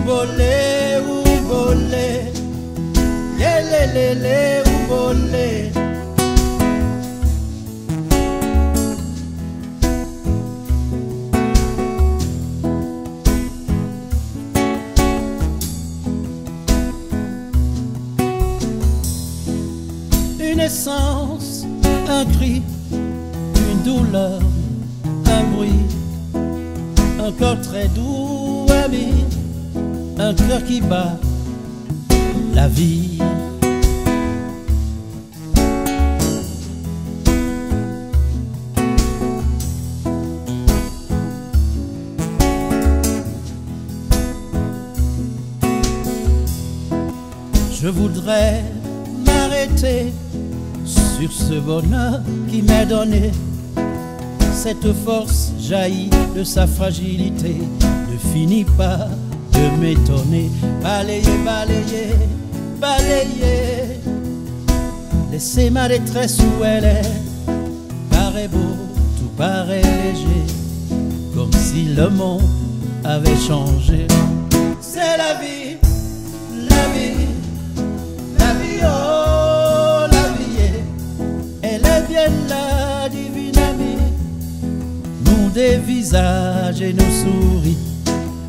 umbole, umbole, yelelele, umbole. Une essence, un cri, une douleur, un bruit, un corps très doux, ami, un cœur qui bat, la vie. Je voudrais m'arrêter sur ce bonheur qui m'est donné. Cette force jaillit de sa fragilité, ne finit pas de m'étonner. Balayer, balayer, balayer. Laissez ma détresse où elle est. Paraît beau, tout paraît léger, comme si le monde avait changé. C'est la vie, la vie. La vie, oh, la vie, elle est bien la divine amie. Nous des visages et nos souris.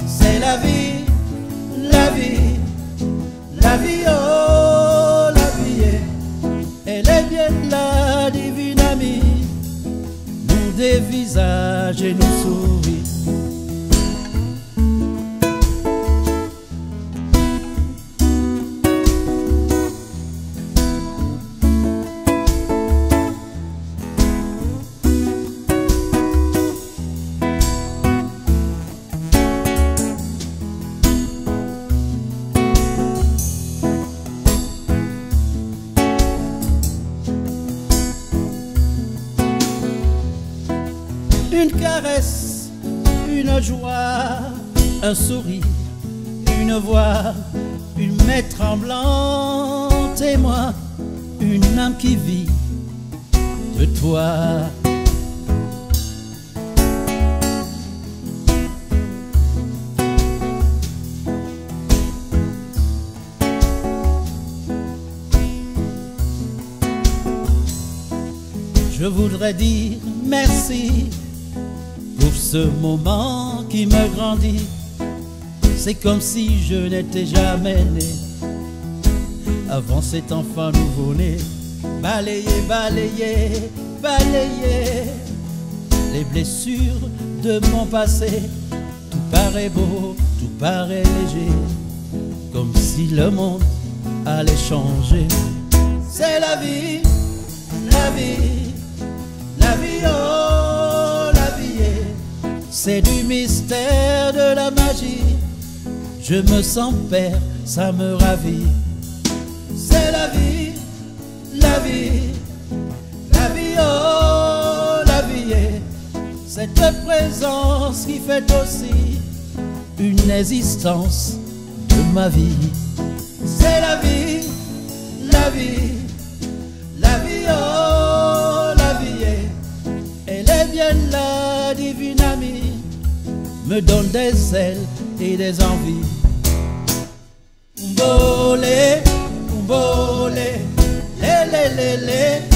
C'est la vie, vie, la vie, oh, la vie, elle est bien la divine amie. Nous des visages et nos souris. Une caresse, une joie, un sourire, une voix, une main tremblante et moi, une âme qui vit de toi. Je voudrais dire merci pour ce moment qui me grandit. C'est comme si je n'étais jamais né. Avant cet enfant nouveau-né, balayer, balayer, balayer les blessures de mon passé. Tout paraît beau, tout paraît léger, comme si le monde allait changer. C'est la vie, la vie, C'est du mystère de la magie. Je me sens père, ça me ravit. C'est la vie, la vie, la vie, oh, la vie. Cette présence qui fait aussi une existence de ma vie. C'est la vie, la vie, me donne des ailes et des envies. Umbole, umbole, le le le le,